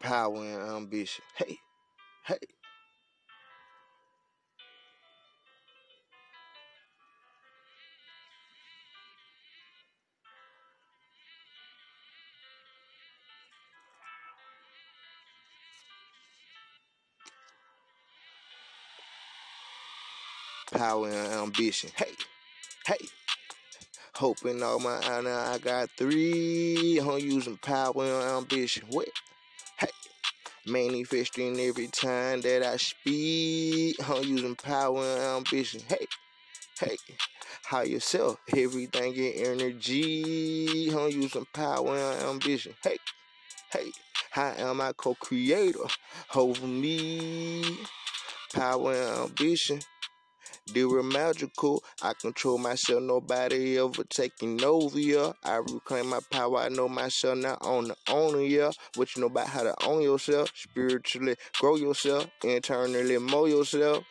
power and ambition. Hey, hey. Power and ambition. Hey, hey. Hoping all my honor, I got three. I'm using power and ambition. What? Manifesting every time that I speak. I'm using power and ambition. Hey, hey, how yourself? Everything in energy. I'm using power and ambition. Hey, hey, I am my co-creator over me. Power and ambition. They were magical. I control myself, nobody ever taking over ya. I reclaim my power, I know myself, not on the owner ya. What you know about how to own yourself, spiritually grow yourself, internally mow yourself.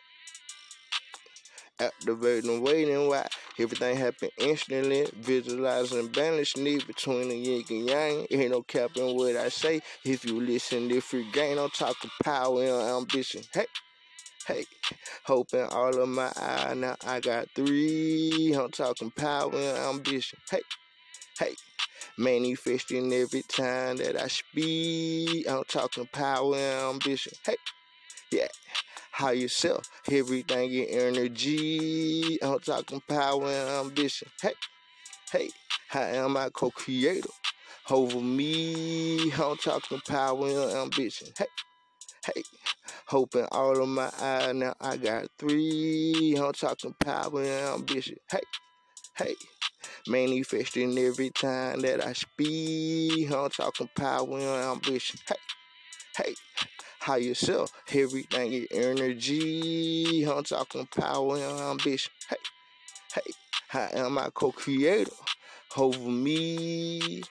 Activating, waiting, why everything happen instantly. Visualizing balance need between the yin and yang. Ain't no capping what I say. If you listen, if you gain, I'm talking power and ambition. Hey. Hey, hoping all of my eyes. Now I got three. I'm talking power and ambition. Hey, hey, manifesting every time that I speak. I'm talking power and ambition. Hey, yeah. How yourself, everything in energy. I'm talking power and ambition. Hey, hey, I am my co-creator over me. I'm talking power and ambition. Hey, hey. Hoping all of my eyes, now I got three. I'm talking power and ambition. Hey, hey. Manifesting every time that I speak. I'm talking power and ambition. Hey, hey. How yourself? Everything is energy. I'm talking power and ambition. Hey, hey. I am my co-creator over me.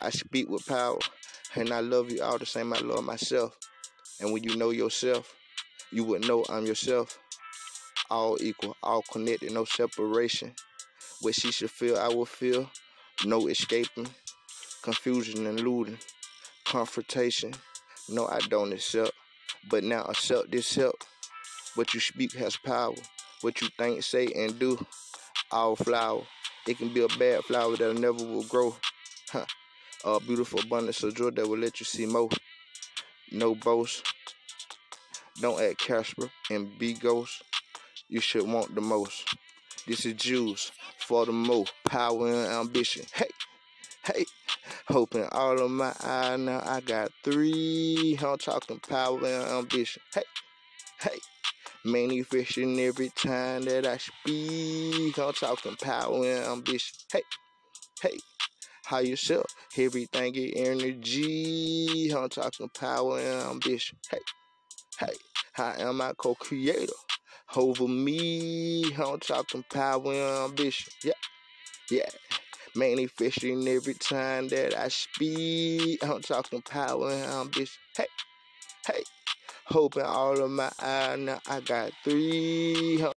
I speak with power. And I love you all the same I love myself. And when you know yourself, you would know I'm yourself. All equal, all connected, no separation. What she should feel, I will feel. No escaping, confusion and looting, confrontation. No, I don't accept. But now accept this help. What you speak has power. What you think, say, and do, all flower. It can be a bad flower that never will grow. Huh. A beautiful abundance of joy that will let you see more no boast. Don't act Casper and be ghost. You should want the most. This is Jews for the most power and ambition. Hey, hey, hoping all of my eyes now. I got three. I'm talking power and ambition. Hey, hey, manifesting every time that I speak. I'm talking power and ambition. Hey, hey. How yourself? Everything get energy. I'm talking power and ambition. Hey, hey, I am my co-creator over me. I'm talking power and ambition. Yeah, yeah. Manifesting every time that I speak. I'm talking power and ambition. Hey, hey. Hoping all of my eyes now. I got three.